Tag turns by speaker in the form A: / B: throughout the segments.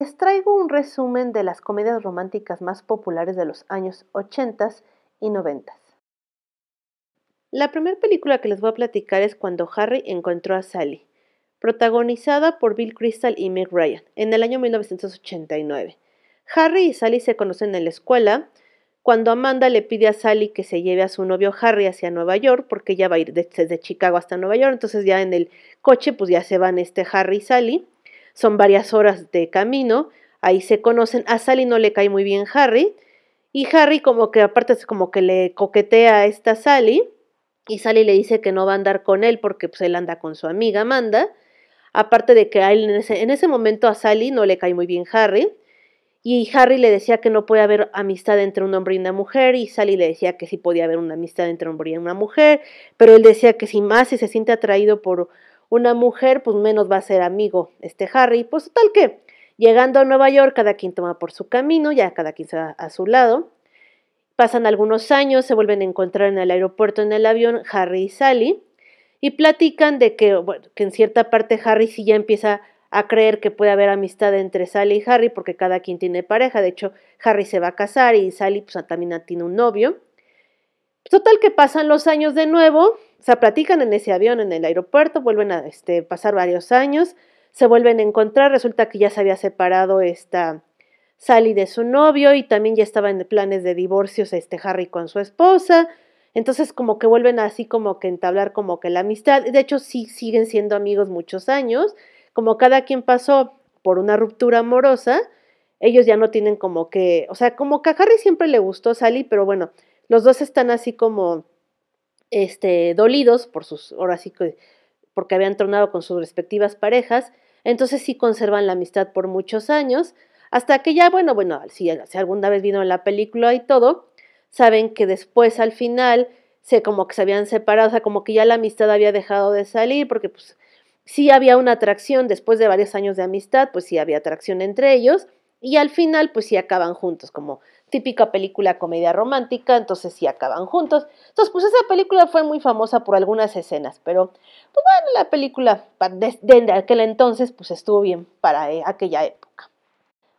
A: Les traigo un resumen de las comedias románticas más populares de los años 80 y 90. La primera película que les voy a platicar es Cuando Harry encontró a Sally, protagonizada por Bill Crystal y Meg Ryan en el año 1989. Harry y Sally se conocen en la escuela, cuando Amanda le pide a Sally que se lleve a su novio Harry hacia Nueva York, porque ella va a ir desde Chicago hasta Nueva York, entonces ya en el coche pues ya se van este Harry y Sally, son varias horas de camino, ahí se conocen, a Sally no le cae muy bien Harry, y Harry como que aparte es como que le coquetea a esta Sally, y Sally le dice que no va a andar con él porque pues él anda con su amiga Amanda, aparte de que a él en ese, en ese momento a Sally no le cae muy bien Harry, y Harry le decía que no puede haber amistad entre un hombre y una mujer, y Sally le decía que sí podía haber una amistad entre un hombre y una mujer, pero él decía que si más si se siente atraído por una mujer, pues menos va a ser amigo este Harry. Pues tal que, llegando a Nueva York, cada quien toma por su camino, ya cada quien se va a su lado. Pasan algunos años, se vuelven a encontrar en el aeropuerto en el avión Harry y Sally, y platican de que, que en cierta parte Harry sí ya empieza a creer que puede haber amistad entre Sally y Harry porque cada quien tiene pareja. De hecho, Harry se va a casar y Sally pues, también tiene un novio. Total que pasan los años de nuevo, o sea, platican en ese avión en el aeropuerto, vuelven a este, pasar varios años, se vuelven a encontrar, resulta que ya se había separado esta Sally de su novio y también ya estaba en planes de divorcios este Harry con su esposa. Entonces como que vuelven así como que entablar como que la amistad. De hecho sí siguen siendo amigos muchos años como cada quien pasó por una ruptura amorosa, ellos ya no tienen como que, o sea, como que a Harry siempre le gustó Sally, pero bueno, los dos están así como, este, dolidos por sus, ahora sí que, porque habían tronado con sus respectivas parejas, entonces sí conservan la amistad por muchos años, hasta que ya, bueno, bueno, si, si alguna vez vino la película y todo, saben que después al final se como que se habían separado, o sea, como que ya la amistad había dejado de salir, porque pues sí había una atracción, después de varios años de amistad, pues sí había atracción entre ellos, y al final pues sí acaban juntos, como típica película comedia romántica, entonces sí acaban juntos. Entonces, pues esa película fue muy famosa por algunas escenas, pero pues bueno, la película de, aquel entonces pues estuvo bien para eh, aquella época.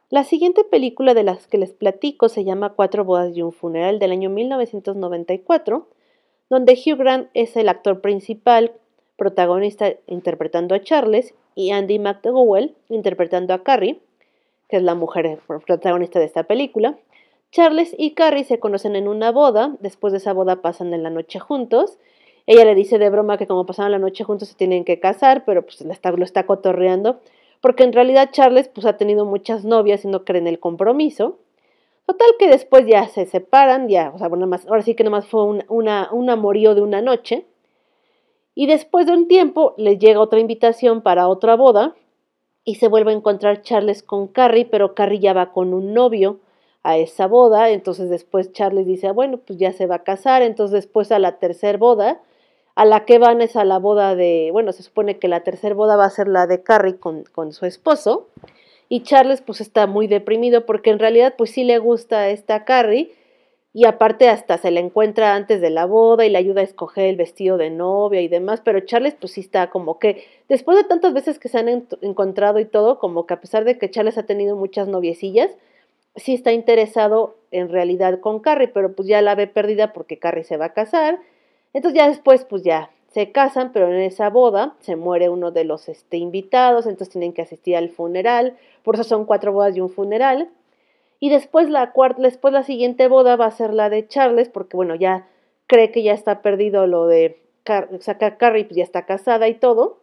A: La siguiente película de las que les platico se llama Cuatro bodas y un funeral del año 1994, donde Hugh Grant es el actor principal protagonista interpretando a Charles, y Andy McDowell interpretando a Carrie, que es la mujer protagonista de esta película. Charles y Carrie se conocen en una boda, después de esa boda pasan en la noche juntos. Ella le dice de broma que como pasaron la noche juntos se tienen que casar, pero pues lo está, lo está cotorreando, porque en realidad Charles pues ha tenido muchas novias y no cree en el compromiso. Total que después ya se separan, ya, más, ahora sí que nomás fue un, una, un amorío de una noche. Y después de un tiempo les llega otra invitación para otra boda y se vuelve a encontrar Charles con Carrie, pero Carrie ya va con un novio a esa boda, entonces después Charles dice, ah, bueno, pues ya se va a casar, entonces después a la tercera boda, a la que van es a la boda de, bueno, se supone que la tercera boda va a ser la de Carrie con, con su esposo, y Charles pues está muy deprimido porque en realidad pues sí le gusta esta Carrie, y aparte hasta se la encuentra antes de la boda y le ayuda a escoger el vestido de novia y demás, pero Charles pues sí está como que después de tantas veces que se han encontrado y todo, como que a pesar de que Charles ha tenido muchas noviecillas, sí está interesado en realidad con Carrie, pero pues ya la ve perdida porque Carrie se va a casar. Entonces ya después pues ya se casan, pero en esa boda se muere uno de los este, invitados, entonces tienen que asistir al funeral, por eso son cuatro bodas y un funeral. Y después la cuarta, después la siguiente boda va a ser la de Charles, porque bueno, ya cree que ya está perdido lo de o sea, Carrie pues ya está casada y todo.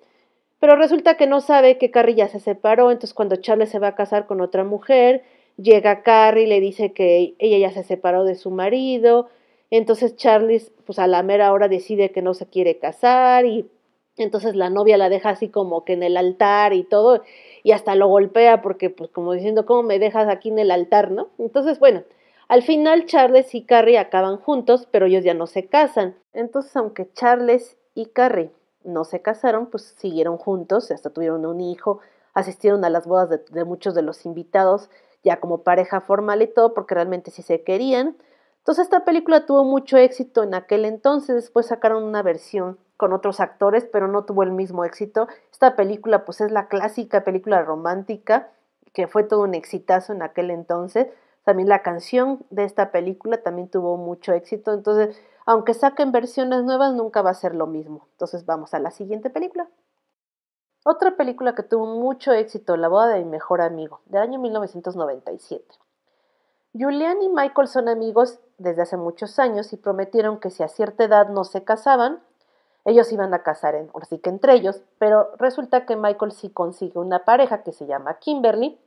A: Pero resulta que no sabe que Carrie ya se separó, entonces cuando Charles se va a casar con otra mujer, llega Carrie y le dice que ella ya se separó de su marido, entonces Charles pues a la mera hora decide que no se quiere casar y entonces la novia la deja así como que en el altar y todo, y hasta lo golpea porque, pues, como diciendo, ¿cómo me dejas aquí en el altar, no? Entonces, bueno, al final Charles y Carrie acaban juntos, pero ellos ya no se casan. Entonces, aunque Charles y Carrie no se casaron, pues siguieron juntos, hasta tuvieron un hijo, asistieron a las bodas de, de muchos de los invitados, ya como pareja formal y todo, porque realmente sí se querían. Entonces esta película tuvo mucho éxito en aquel entonces, después sacaron una versión con otros actores, pero no tuvo el mismo éxito. Esta película pues es la clásica película romántica que fue todo un exitazo en aquel entonces. También la canción de esta película también tuvo mucho éxito. Entonces, aunque saquen versiones nuevas, nunca va a ser lo mismo. Entonces, vamos a la siguiente película. Otra película que tuvo mucho éxito, La boda de mi mejor amigo, del año 1997. Julian y Michael son amigos desde hace muchos años y prometieron que si a cierta edad no se casaban, ellos iban a casar, en, sí que entre ellos, pero resulta que Michael sí consigue una pareja que se llama Kimberly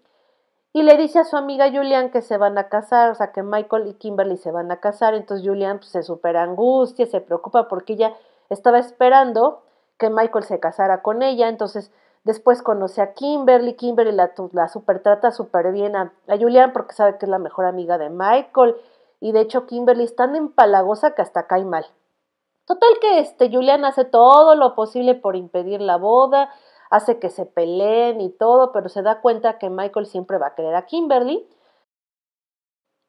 A: y le dice a su amiga Julian que se van a casar, o sea, que Michael y Kimberly se van a casar, entonces Julian pues, se supera angustia, se preocupa porque ella estaba esperando que Michael se casara con ella, entonces después conoce a Kimberly, Kimberly la, la super trata súper bien a, a Julian porque sabe que es la mejor amiga de Michael, y de hecho Kimberly es tan empalagosa que hasta cae mal. Total que este Julian hace todo lo posible por impedir la boda, hace que se peleen y todo, pero se da cuenta que Michael siempre va a querer a Kimberly.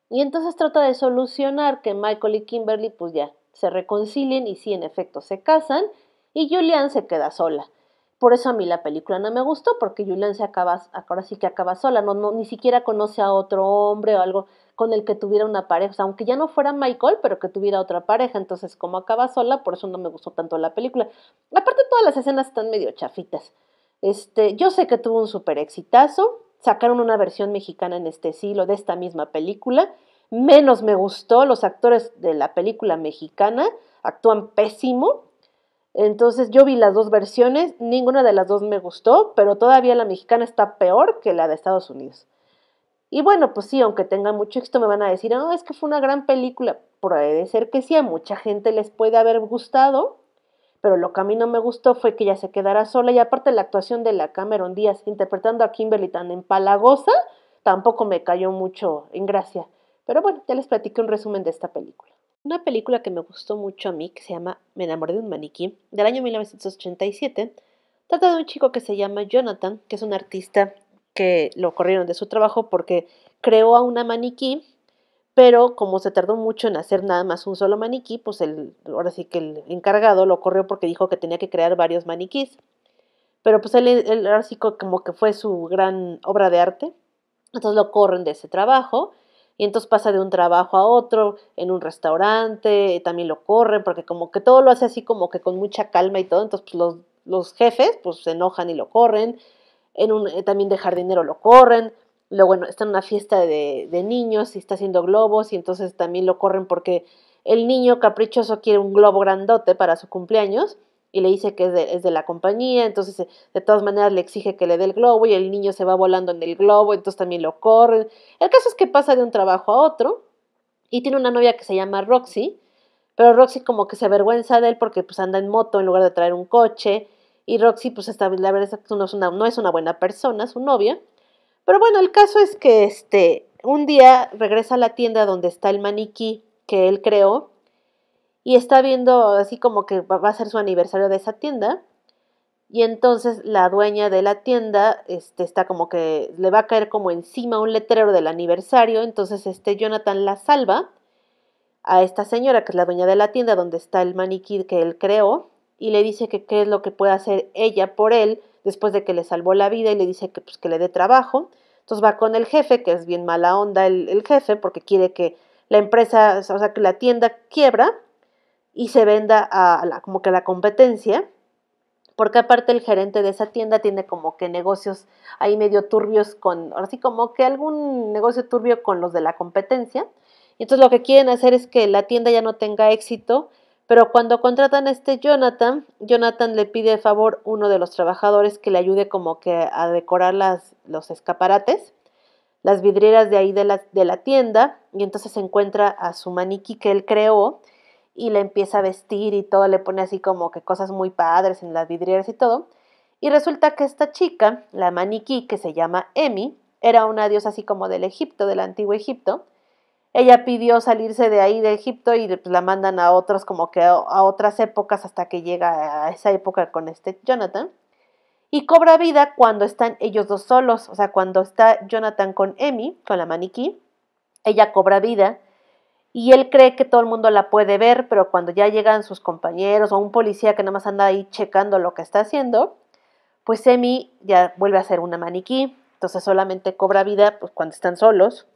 A: Y entonces trata de solucionar que Michael y Kimberly pues ya se reconcilien y sí en efecto se casan y Julian se queda sola. Por eso a mí la película no me gustó, porque Julian se acaba, ahora sí que acaba sola, no, ni siquiera conoce a otro hombre o algo con el que tuviera una pareja, aunque ya no fuera Michael, pero que tuviera otra pareja, entonces como acaba sola, por eso no me gustó tanto la película. Aparte todas las escenas están medio chafitas. Este, yo sé que tuvo un super exitazo, sacaron una versión mexicana en este siglo de esta misma película, menos me gustó, los actores de la película mexicana actúan pésimo, entonces yo vi las dos versiones, ninguna de las dos me gustó, pero todavía la mexicana está peor que la de Estados Unidos. Y bueno, pues sí, aunque tenga mucho éxito, me van a decir, no, es que fue una gran película. Puede ser que sí, a mucha gente les puede haber gustado, pero lo que a mí no me gustó fue que ella se quedara sola y aparte la actuación de la Cameron Díaz interpretando a Kimberly tan empalagosa, tampoco me cayó mucho en gracia. Pero bueno, ya les platiqué un resumen de esta película. Una película que me gustó mucho a mí, que se llama Me enamoré de un maniquí, del año 1987, trata de un chico que se llama Jonathan, que es un artista que lo corrieron de su trabajo porque creó a una maniquí, pero como se tardó mucho en hacer nada más un solo maniquí, pues el, ahora sí que el encargado lo corrió porque dijo que tenía que crear varios maniquís. Pero pues él, él ahora sí como que fue su gran obra de arte. Entonces lo corren de ese trabajo y entonces pasa de un trabajo a otro, en un restaurante, también lo corren, porque como que todo lo hace así como que con mucha calma y todo, entonces pues, los, jefes pues se enojan y lo corren, en un, eh, también de jardinero lo corren, luego bueno, está en una fiesta de, de niños y está haciendo globos y entonces también lo corren porque el niño caprichoso quiere un globo grandote para su cumpleaños y le dice que es de, la compañía, entonces eh, de todas maneras le exige que le dé el globo y el niño se va volando en el globo, entonces también lo corren. El caso es que pasa de un trabajo a otro y tiene una novia que se llama Roxy, pero Roxy como que se avergüenza de él porque pues anda en moto en lugar de traer un coche y Roxy pues está, la verdad es que no es, una, no es una buena persona, su novia. Pero bueno, el caso es que este, un día regresa a la tienda donde está el maniquí que él creó y está viendo así como que va a ser su aniversario de esa tienda. Y entonces la dueña de la tienda este, está como que le va a caer como encima un letrero del aniversario. Entonces este Jonathan la salva a esta señora, que es la dueña de la tienda donde está el maniquí que él creó, y le dice que qué es lo que puede hacer ella por él después de que le salvó la vida y le dice que, pues, que le dé trabajo. Entonces va con el jefe, que es bien mala onda el, el jefe, porque quiere que la empresa, o sea, que la tienda quiebra y se venda a la, como que la competencia, porque aparte el gerente de esa tienda tiene como que negocios ahí medio turbios con, ahora sí como que algún negocio turbio con los de la competencia. Y entonces lo que quieren hacer es que la tienda ya no tenga éxito, pero cuando contratan a este Jonathan, Jonathan le pide de favor uno de los trabajadores que le ayude como que a decorar las, los escaparates, las vidrieras de ahí de la, de la tienda, y entonces encuentra a su maniquí que él creó, y le empieza a vestir y todo, le pone así como que cosas muy padres en las vidrieras y todo. Y resulta que esta chica, la maniquí que se llama Emi, era una diosa así como del Egipto, del antiguo Egipto. Ella pidió salirse de ahí de Egipto y pues, la mandan a otros como que a otras épocas hasta que llega a esa época con este Jonathan. Y cobra vida cuando están ellos dos solos, o sea, cuando está Jonathan con Emi, con la maniquí, ella cobra vida y él cree que todo el mundo la puede ver, pero cuando ya llegan sus compañeros o un policía que nada más anda ahí checando lo que está haciendo, pues Emi ya vuelve a ser una maniquí Entonces solamente cobra vida pues, cuando están solos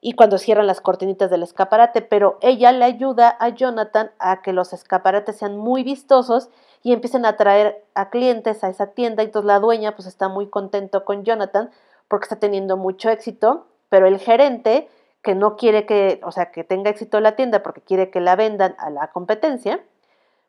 A: y cuando cierran las cortinitas del escaparate, pero ella le ayuda a Jonathan a que los escaparates sean muy vistosos y empiecen a atraer a clientes a esa tienda. Entonces la dueña pues está muy contento con Jonathan porque está teniendo mucho éxito, pero el gerente que no quiere que, o sea, que tenga éxito la tienda porque quiere que la vendan a la competencia,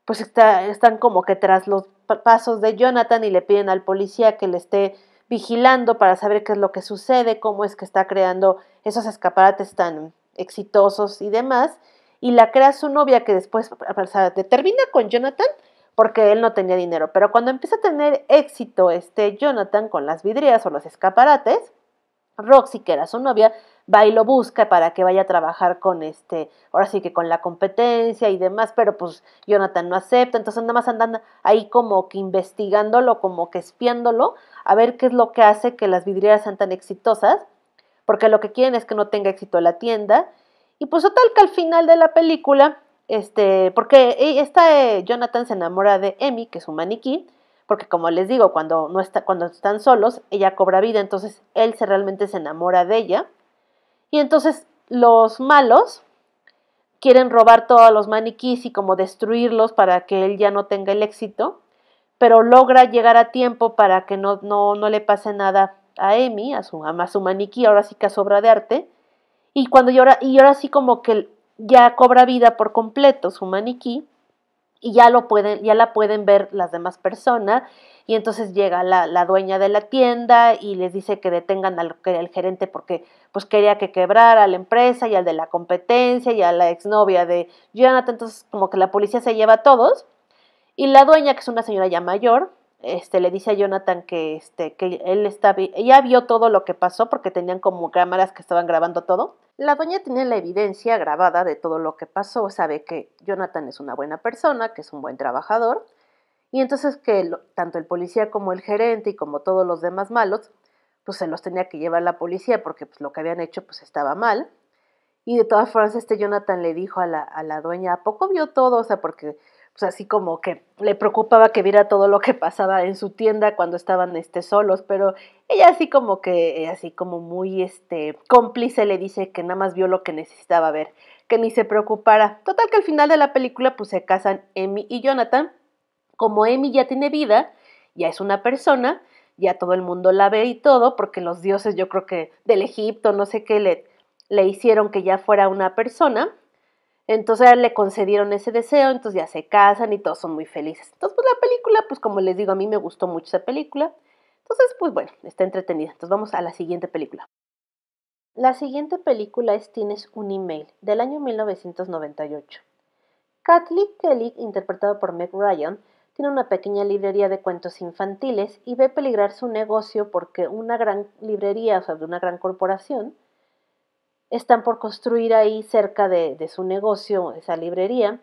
A: pues está, están como que tras los pasos de Jonathan y le piden al policía que le esté vigilando para saber qué es lo que sucede, cómo es que está creando esos escaparates tan exitosos y demás. Y la crea su novia que después termina con Jonathan porque él no tenía dinero. Pero cuando empieza a tener éxito este Jonathan con las vidrieras o los escaparates, Roxy, que era su novia, va y lo busca para que vaya a trabajar con este, ahora sí que con la competencia y demás, pero pues Jonathan no acepta, entonces nada más andan ahí como que investigándolo, como que espiándolo, a ver qué es lo que hace que las vidrieras sean tan exitosas, porque lo que quieren es que no tenga éxito la tienda, y pues total que al final de la película, este, porque e, esta eh, Jonathan se enamora de Emmy, que es un maniquí, porque como les digo, cuando, no está, cuando están solos, ella cobra vida, entonces él se realmente se enamora de ella. Y entonces los malos quieren robar todos los maniquís y como destruirlos para que él ya no tenga el éxito, pero logra llegar a tiempo para que no, no, no le pase nada a Emi, a su, a su maniquí, ahora sí que a obra de arte. Y cuando llora, y ahora sí como que ya cobra vida por completo su maniquí, y ya lo pueden, ya la pueden ver las demás personas y entonces llega la, dueña de la tienda y les dice que detengan al, gerente porque pues quería que quebrara la empresa y al de la competencia y a la exnovia de Jonathan, entonces como que la policía se lleva a todos y la dueña que es una señora ya mayor este, le dice a Jonathan que, este, que él está, ella vio todo lo que pasó porque tenían como cámaras que estaban grabando todo. La doña tiene la evidencia grabada de todo lo que pasó, sabe que Jonathan es una buena persona, que es un buen trabajador, y entonces que tanto el policía como el gerente y como todos los demás malos, pues se los tenía que llevar la policía porque pues, lo que habían hecho pues estaba mal. Y de todas formas este Jonathan le dijo a la, a la dueña, ¿a poco vio todo? O sea, porque pues así como que le preocupaba que viera todo lo que pasaba en su tienda cuando estaban este, solos, pero ella así como que, eh, así como muy este, cómplice le dice que nada más vio lo que necesitaba ver, que ni se preocupara. Total que al final de la película pues se casan Amy y Jonathan. Como Amy ya tiene vida, ya es una persona, ya todo el mundo la ve y todo, porque los dioses yo creo que del Egipto, no sé qué, le, le hicieron que ya fuera una persona entonces le concedieron ese deseo, entonces ya se casan y todos son muy felices. Entonces, pues la película, pues como les digo, a mí me gustó mucho esa película. Entonces, pues bueno, está entretenida. Entonces vamos a la siguiente película. La siguiente película es Tienes un email, del año 1998. Kathleen Kelly, interpretado por Meg Ryan, tiene una pequeña librería de cuentos infantiles y ve peligrar su negocio porque una gran librería, o sea, de una gran corporación, están por construir ahí cerca de, su negocio esa librería.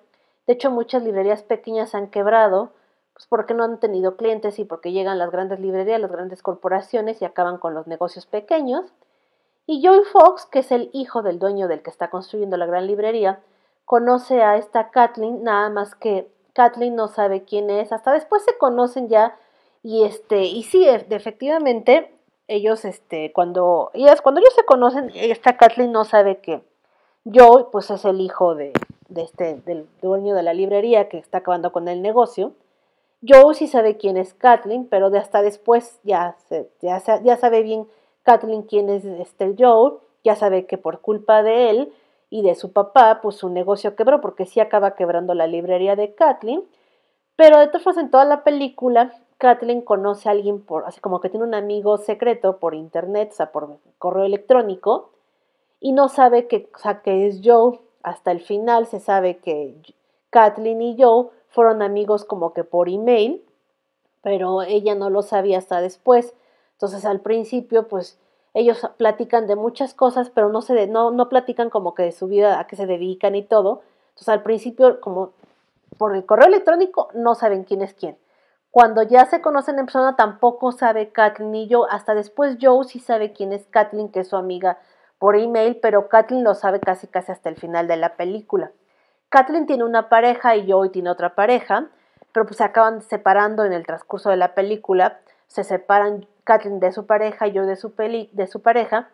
A: De hecho, muchas librerías pequeñas han quebrado pues porque no han tenido clientes y porque llegan las grandes librerías, las grandes corporaciones y acaban con los negocios pequeños. Y Joy Fox, que es el hijo del dueño del que está construyendo la gran librería, conoce a esta Kathleen, nada más que Kathleen no sabe quién es, hasta después se conocen ya y este y sí, efectivamente ellos, este, cuando, ellas, cuando ellos se conocen, esta Kathleen no sabe que Joe, pues es el hijo de, de este, del dueño de la librería que está acabando con el negocio. Joe sí sabe quién es Kathleen, pero de hasta después ya, ya, ya sabe bien Kathleen quién es este Joe, ya sabe que por culpa de él y de su papá, pues su negocio quebró, porque sí acaba quebrando la librería de Kathleen. Pero de todas formas, en toda la película, Kathleen conoce a alguien por, así como que tiene un amigo secreto por internet, o sea, por correo electrónico, y no sabe que, o sea, que es Joe. Hasta el final se sabe que Kathleen y Joe fueron amigos como que por email, pero ella no lo sabía hasta después. Entonces al principio, pues ellos platican de muchas cosas, pero no, se no, no platican como que de su vida, a qué se dedican y todo. Entonces al principio, como por el correo electrónico, no saben quién es quién. Cuando ya se conocen en persona, tampoco sabe Kathleen ni Joe. Hasta después Joe sí sabe quién es Kathleen, que es su amiga por email, pero Kathleen lo sabe casi casi hasta el final de la película. Kathleen tiene una pareja y Joe tiene otra pareja, pero pues se acaban separando en el transcurso de la película. Se separan Kathleen de su pareja y yo de su, de su pareja,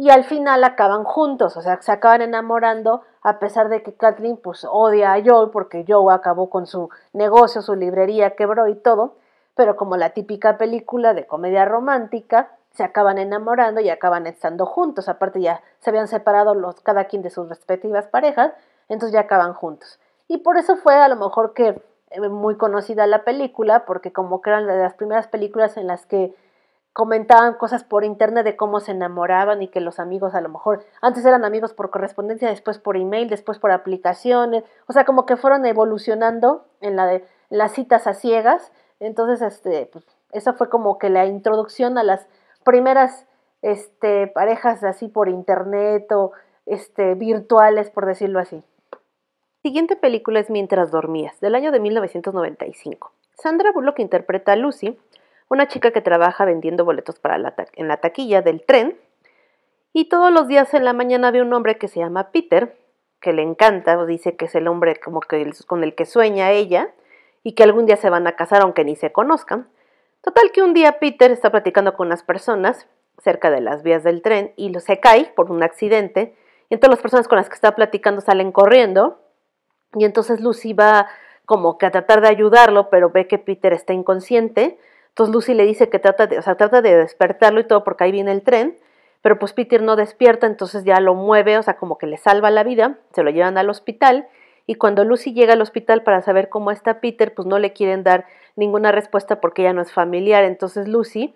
A: y al final acaban juntos, o sea, se acaban enamorando a pesar de que Kathleen pues odia a Joe porque Joe acabó con su negocio, su librería quebró y todo, pero como la típica película de comedia romántica, se acaban enamorando y acaban estando juntos, aparte ya se habían separado los, cada quien de sus respectivas parejas, entonces ya acaban juntos. Y por eso fue a lo mejor que eh, muy conocida la película, porque como que eran las primeras películas en las que comentaban cosas por internet de cómo se enamoraban y que los amigos a lo mejor antes eran amigos por correspondencia, después por email, después por aplicaciones, o sea, como que fueron evolucionando en la de las citas a ciegas. Entonces, este, pues, esa fue como que la introducción a las primeras este, parejas así por internet o este, virtuales, por decirlo así. Siguiente película es Mientras dormías, del año de 1995. Sandra Bullock interpreta a Lucy, una chica que trabaja vendiendo boletos para en la taquilla del tren, y todos los días en la mañana ve un hombre que se llama Peter, que le encanta, o dice que es el hombre como que con el que sueña ella, y que algún día se van a casar aunque ni se conozcan. Total que un día Peter está platicando con unas personas cerca de las vías del tren y se cae por un accidente, y entonces las personas con las que está platicando salen corriendo, y entonces Lucy va como que a tratar de ayudarlo, pero ve que Peter está inconsciente, entonces Lucy le dice que trata de, o sea, trata de despertarlo y todo porque ahí viene el tren, pero pues Peter no despierta, entonces ya lo mueve, o sea, como que le salva la vida, se lo llevan al hospital y cuando Lucy llega al hospital para saber cómo está Peter, pues no le quieren dar ninguna respuesta porque ella no es familiar, entonces Lucy,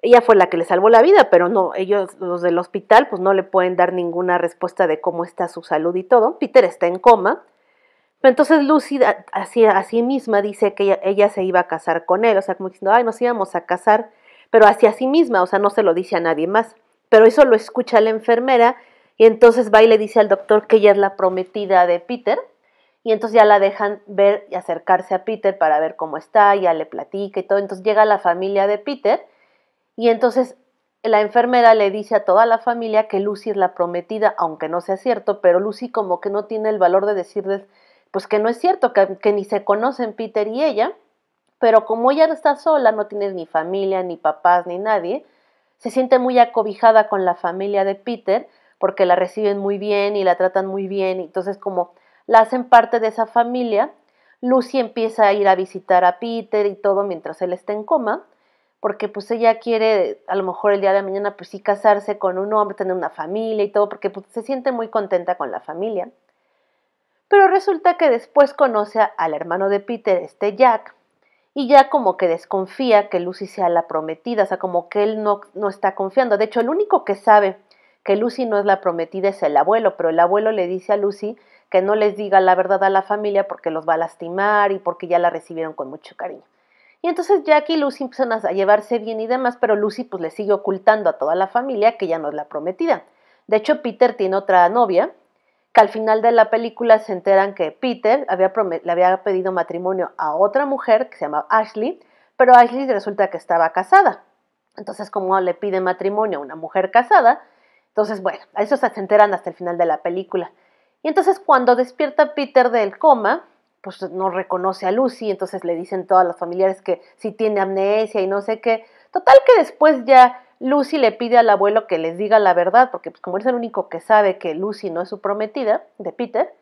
A: ella fue la que le salvó la vida, pero no, ellos, los del hospital, pues no le pueden dar ninguna respuesta de cómo está su salud y todo. Peter está en coma, entonces Lucy así, así misma dice que ella, se iba a casar con él, o sea, como diciendo, ay, nos íbamos a casar, pero hacia sí misma, o sea, no se lo dice a nadie más. Pero eso lo escucha la enfermera y entonces va y le dice al doctor que ella es la prometida de Peter y entonces ya la dejan ver y acercarse a Peter para ver cómo está, ya le platica y todo. Entonces llega la familia de Peter y entonces la enfermera le dice a toda la familia que Lucy es la prometida, aunque no sea cierto, pero Lucy como que no tiene el valor de decirles pues que no es cierto, que, ni se conocen Peter y ella, pero como ella está sola, no tiene ni familia, ni papás, ni nadie, se siente muy acobijada con la familia de Peter porque la reciben muy bien y la tratan muy bien, entonces como la hacen parte de esa familia, Lucy empieza a ir a visitar a Peter y todo mientras él está en coma, porque pues ella quiere a lo mejor el día de mañana pues sí casarse con un hombre, tener una familia y todo, porque pues, se siente muy contenta con la familia. Pero resulta que después conoce al hermano de Peter, este Jack, y ya como que desconfía que Lucy sea la prometida, o sea, como que él no, no está confiando. De hecho, el único que sabe que Lucy no es la prometida es el abuelo, pero el abuelo le dice a Lucy que no les diga la verdad a la familia porque los va a lastimar y porque ya la recibieron con mucho cariño. Y entonces Jack y Lucy empiezan a llevarse bien y demás, pero Lucy pues le sigue ocultando a toda la familia que ya no es la prometida. De hecho, Peter tiene otra novia, que al final de la película se enteran que Peter había le había pedido matrimonio a otra mujer que se llama Ashley, pero Ashley resulta que estaba casada. Entonces, como le pide matrimonio a una mujer casada, entonces, bueno, a eso se enteran hasta el final de la película. Y entonces cuando despierta Peter del coma, pues no reconoce a Lucy, entonces le dicen todas las familiares que sí tiene amnesia y no sé qué. Total que después ya Lucy le pide al abuelo que les diga la verdad, porque pues, como es el único que sabe que Lucy no es su prometida, de Peter,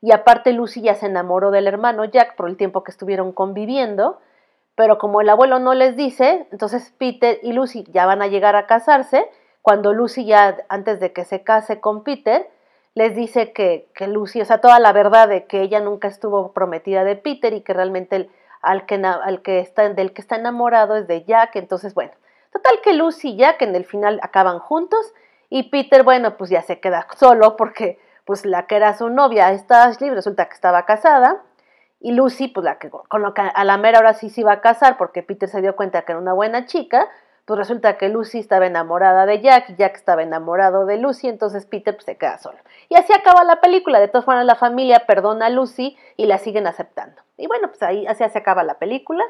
A: y aparte Lucy ya se enamoró del hermano Jack por el tiempo que estuvieron conviviendo, pero como el abuelo no les dice, entonces Peter y Lucy ya van a llegar a casarse, cuando Lucy ya, antes de que se case con Peter, les dice que, que Lucy, o sea, toda la verdad de que ella nunca estuvo prometida de Peter y que realmente el, al que, al que está, del que está enamorado es de Jack, entonces bueno, Total que Lucy y Jack en el final acaban juntos y Peter, bueno, pues ya se queda solo porque pues la que era su novia, esta Ashley, resulta que estaba casada y Lucy, pues la que con lo que a la mera hora sí se iba a casar porque Peter se dio cuenta que era una buena chica, pues resulta que Lucy estaba enamorada de Jack y Jack estaba enamorado de Lucy, entonces Peter pues, se queda solo. Y así acaba la película, de todas formas la familia perdona a Lucy y la siguen aceptando. Y bueno, pues ahí así se acaba la película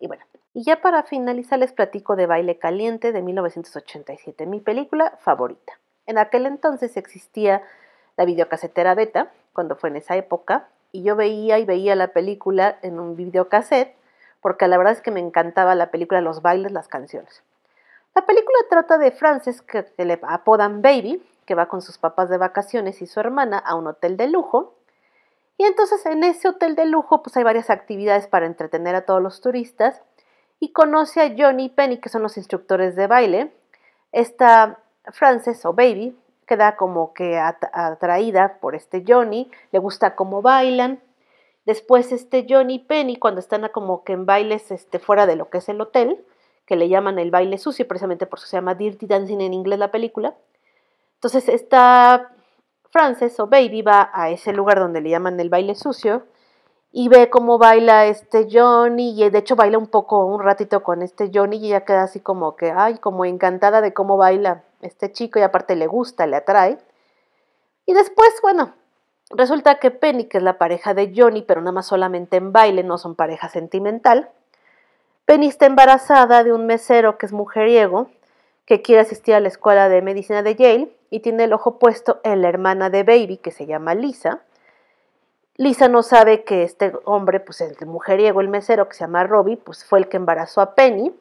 A: y bueno, y ya para finalizar les platico de Baile Caliente de 1987, mi película favorita. En aquel entonces existía la videocasetera beta, cuando fue en esa época, y yo veía y veía la película en un videocassette, porque la verdad es que me encantaba la película, los bailes, las canciones. La película trata de Frances, que, le apodan Baby, que va con sus papás de vacaciones y su hermana a un hotel de lujo. Y entonces en ese hotel de lujo pues hay varias actividades para entretener a todos los turistas y conoce a Johnny y Penny, que son los instructores de baile. Esta Frances o Baby queda como que atraída por este Johnny, le gusta cómo bailan. Después este Johnny y Penny, cuando están como que en bailes este, fuera de lo que es el hotel, que le llaman el baile sucio, precisamente por eso se llama Dirty Dancing en inglés la película. Entonces esta Frances o Baby va a ese lugar donde le llaman el baile sucio y ve cómo baila este Johnny y de hecho baila un poco, un ratito con este Johnny y ella queda así como que, ay, como encantada de cómo baila este chico y aparte le gusta, le atrae. Y después, bueno, resulta que Penny, que es la pareja de Johnny, pero nada más solamente en baile, no son pareja sentimental. Penny está embarazada de un mesero que es mujeriego, que quiere asistir a la escuela de medicina de Yale y tiene el ojo puesto en la hermana de Baby, que se llama Lisa. Lisa no sabe que este hombre, pues el mujeriego, el mesero, que se llama Robbie, pues fue el que embarazó a Penny.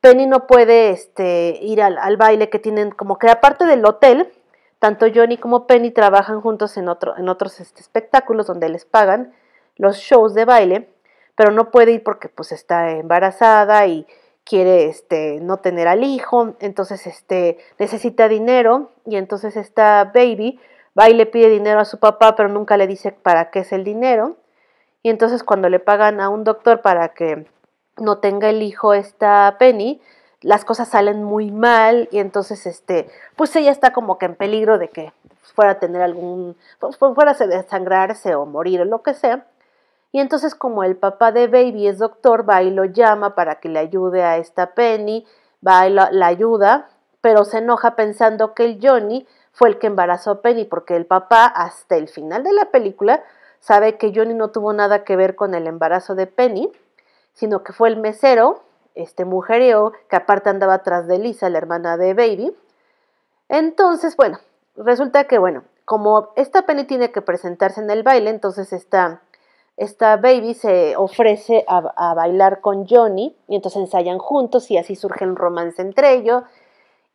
A: Penny no puede este, ir al, baile que tienen, como que aparte del hotel, tanto Johnny como Penny trabajan juntos en, otro, en otros este, espectáculos donde les pagan los shows de baile, pero no puede ir porque pues está embarazada y quiere este, no tener al hijo, entonces necesita dinero y entonces esta baby va y le pide dinero a su papá, pero nunca le dice para qué es el dinero. Y entonces cuando le pagan a un doctor para que no tenga el hijo esta Penny, las cosas salen muy mal y entonces este, pues ella está como que en peligro de que fuera a tener algún, pues, fuera a desangrarse o morir o lo que sea. Y entonces como el papá de Baby es doctor, va y lo llama para que le ayude a esta Penny, va y la, ayuda, pero se enoja pensando que el Johnny fue el que embarazó a Penny porque el papá hasta el final de la película sabe que Johnny no tuvo nada que ver con el embarazo de Penny sino que fue el mesero, este mujereo, que aparte andaba atrás de Lisa, la hermana de Baby. Entonces, bueno, resulta que, bueno, como esta Penny tiene que presentarse en el baile, entonces esta, esta Baby se ofrece a, a, bailar con Johnny y entonces ensayan juntos y así surge un romance entre ellos.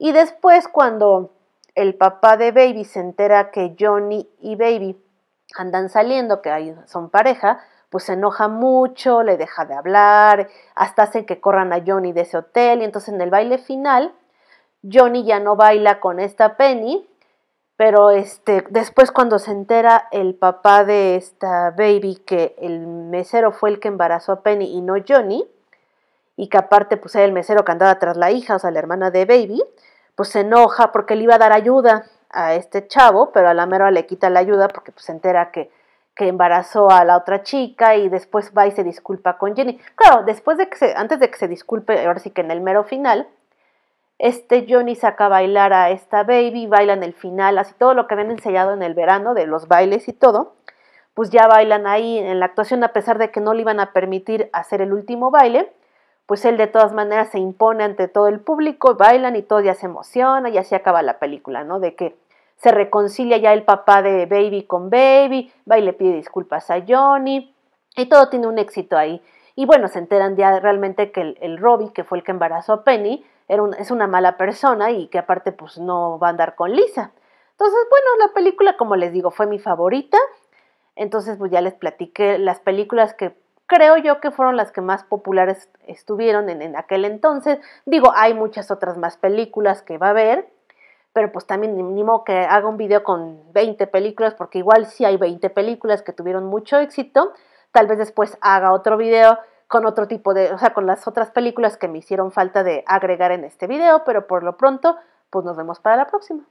A: Y después cuando el papá de Baby se entera que Johnny y Baby andan saliendo, que son pareja, pues se enoja mucho, le deja de hablar, hasta hacen que corran a Johnny de ese hotel. Y entonces en el baile final Johnny ya no baila con esta Penny, pero este después cuando se entera el papá de esta baby que el mesero fue el que embarazó a Penny y no Johnny, y que aparte pues era el mesero que andaba tras la hija, o sea, la hermana de baby, pues se enoja porque le iba a dar ayuda a este chavo, pero a la mera le quita la ayuda porque pues se entera que que embarazó a la otra chica y después va y se disculpa con Jenny. Claro, después de que se, antes de que se disculpe, ahora sí que en el mero final, este Johnny saca a bailar a esta baby, bailan el final, así todo lo que habían ensayado en el verano de los bailes y todo, pues ya bailan ahí en la actuación a pesar de que no le iban a permitir hacer el último baile, pues él de todas maneras se impone ante todo el público, bailan y todo ya se emociona y así acaba la película, ¿no? De que se reconcilia ya el papá de Baby con Baby, va y le pide disculpas a Johnny, y todo tiene un éxito ahí. Y bueno, se enteran ya realmente que el, el que fue el que embarazó a Penny, era es una mala persona y que aparte pues no va a andar con Lisa. Entonces, bueno, la película, como les digo, fue mi favorita. Entonces, pues ya les platiqué las películas que creo yo que fueron las que más populares estuvieron en, en aquel entonces. Digo, hay muchas otras más películas que va a haber, pero pues también ni, modo que haga un video con 20 películas, porque igual si hay 20 películas que tuvieron mucho éxito, tal vez después haga otro video con otro tipo de, o sea, con las otras películas que me hicieron falta de agregar en este video, pero por lo pronto, pues nos vemos para la próxima.